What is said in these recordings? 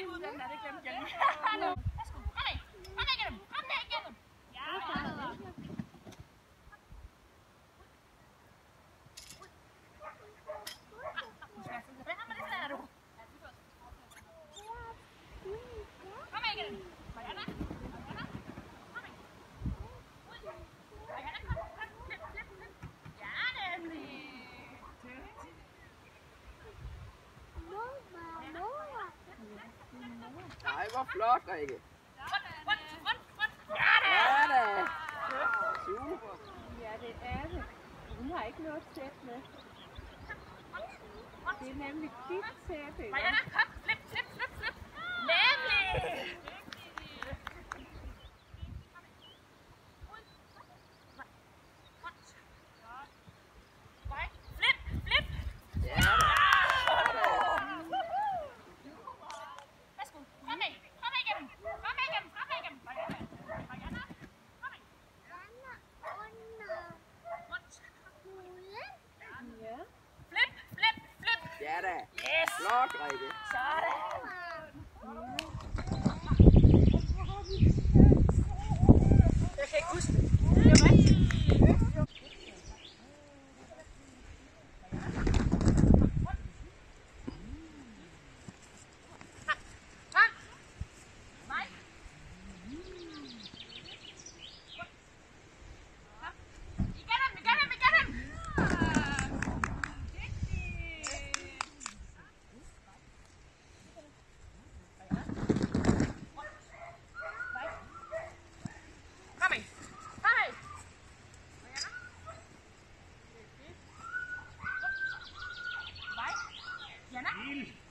哈哈哈 var flot, Rikke. Rund, rund, rund, rund. Ja da. Super. Ja, det er det. Hun har ikke noget sæt med. Det er nemlig dit sæbe. Marianne, kom. Yes! Lock, Alter.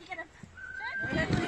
get him.